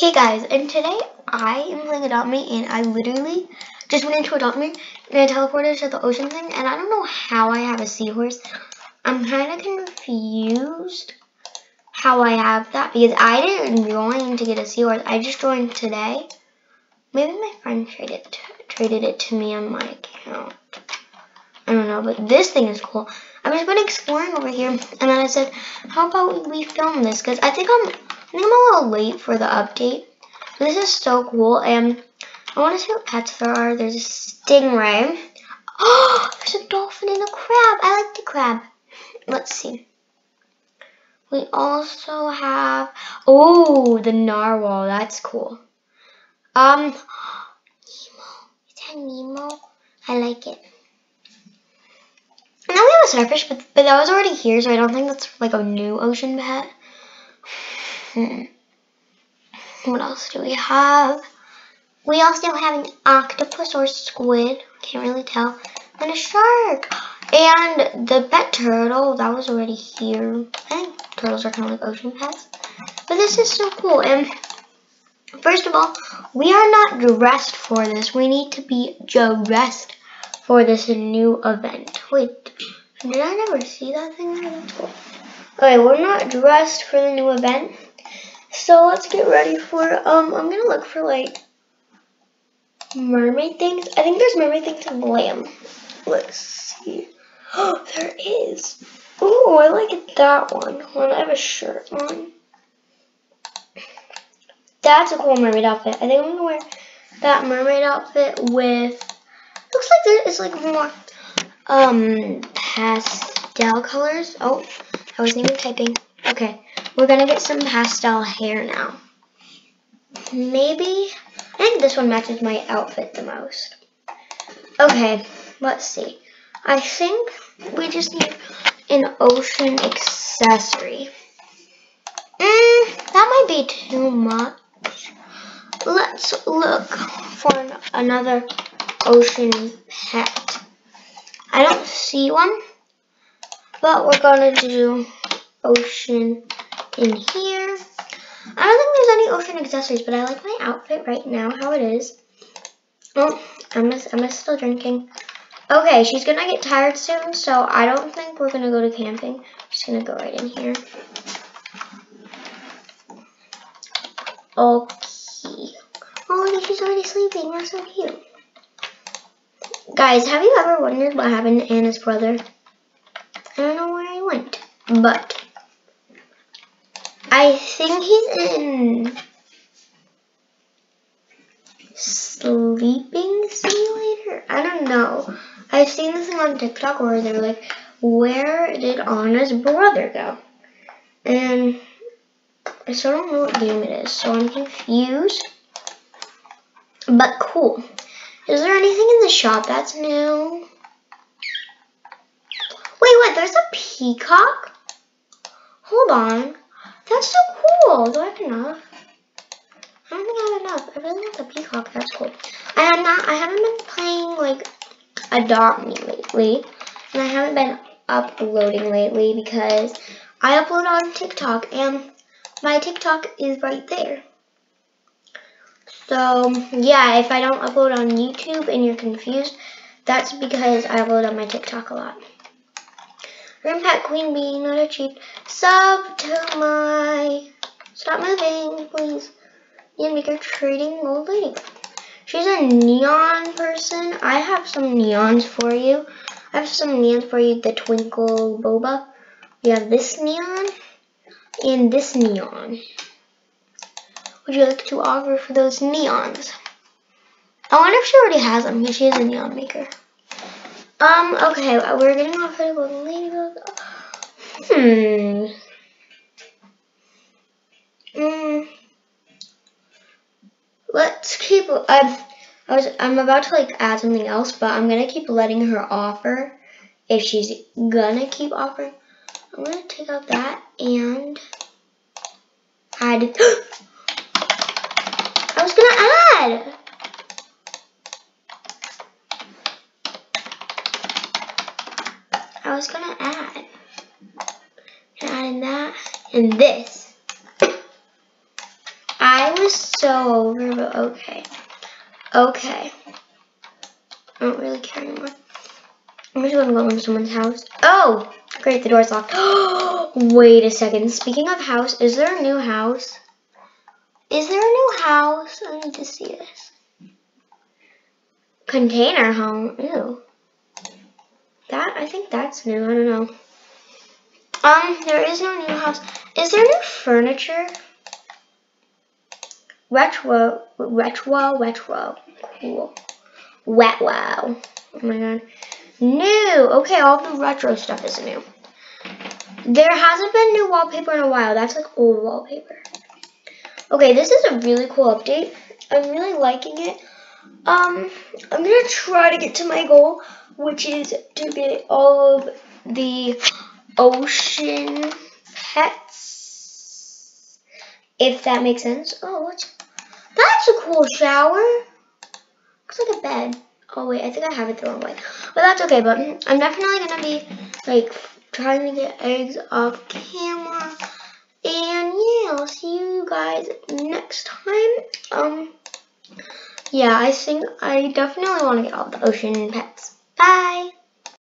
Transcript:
Hey guys, and today I am playing Adopt Me, and I literally just went into Adopt Me, and I teleported to the ocean thing, and I don't know how I have a seahorse. I'm kind of confused how I have that, because I didn't join to get a seahorse. I just joined today. Maybe my friend traded, traded it to me on my account. I don't know, but this thing is cool. I've just been exploring over here, and then I said, how about we film this? Because I think I'm I I'm a little late for the update. This is so cool, and I want to see what pets there are. There's a stingray. Oh, there's a dolphin and a crab. I like the crab. Let's see. We also have, oh, the narwhal. That's cool. Um, Nemo. Is that Nemo? I like it. Now we have a starfish, but, but that was already here, so I don't think that's like a new ocean pet. Hmm. What else do we have? We also have an octopus or squid. Can't really tell. And a shark. And the pet turtle. That was already here. I think turtles are kind of like ocean pets. But this is so cool. And first of all, we are not dressed for this. We need to be dressed for this new event. Wait, did I never see that thing? That's cool. Okay, we're not dressed for the new event. So let's get ready for, um, I'm to look for, like, mermaid things. I think there's mermaid things in Glam. Let's see. Oh, there is. Oh, I like that one. When I have a shirt on. That's a cool mermaid outfit. I think I'm to wear that mermaid outfit with, looks like there is, like, more, um, pastel colors. Oh, I wasn't even typing. Okay. We're going to get some pastel hair now. Maybe, I think this one matches my outfit the most. Okay, let's see. I think we just need an ocean accessory. Mm, that might be too much. Let's look for an another ocean pet. I don't see one, but we're going to do ocean in here. I don't think there's any ocean accessories, but I like my outfit right now, how it is. Oh, I'm I'm still drinking. Okay, she's gonna get tired soon, so I don't think we're gonna go to camping. I'm just gonna go right in here. Okay. Oh, she's already sleeping. That's so cute. Guys, have you ever wondered what happened to Anna's brother? I don't know where he went, but I think he's in sleeping simulator. I don't know. I've seen this thing on TikTok where they're like, where did Anna's brother go? And I still don't know what game it is, so I'm confused. But cool. Is there anything in the shop that's new? Wait, wait, there's a peacock? Hold on. That's so cool. Do I have enough? I don't think I have enough. I really want the peacock. That's cool. I have not. I haven't been playing like Adopt Me lately, and I haven't been uploading lately because I upload on TikTok, and my TikTok is right there. So yeah, if I don't upload on YouTube and you're confused, that's because I upload on my TikTok a lot. Pet Queen Bee, not a cheap sub to my. Stop moving, please. Ian Maker trading old lady. She's a neon person. I have some neons for you. I have some neons for you. The Twinkle Boba. We have this neon and this neon. Would you like to offer for those neons? I wonder if she already has them because she is a neon maker. Um, okay, we're getting off of a ladybug. Hmm. Hmm. Let's keep, I, I was, I'm about to like add something else, but I'm gonna keep letting her offer if she's gonna keep offering. I'm gonna take out that and add, I was gonna add. Was gonna add. Adding that and this. I I'm so over, but okay. Okay. I don't really care anymore. I'm just gonna go into someone's house. Oh, great, the door's locked. Wait a second. Speaking of house, is there a new house? Is there a new house? I need to see this. Container home. Ew. That, I think that's new. I don't know. Um, there is no new house. Is there new furniture? Retro, retro, retro. Cool. Wet wow. Oh my god. New. Okay, all the retro stuff is new. There hasn't been new wallpaper in a while. That's like old wallpaper. Okay, this is a really cool update. I'm really liking it. Um, I'm gonna try to get to my goal, which is to get all of the ocean pets. If that makes sense. Oh, what's that's a cool shower. Looks like a bed. Oh wait, I think I have it the wrong way. But that's okay, but I'm definitely gonna be like trying to get eggs off camera. And yeah, I'll see you guys next time. Um yeah, I think I definitely want to get all the ocean pets. Bye!